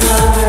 love.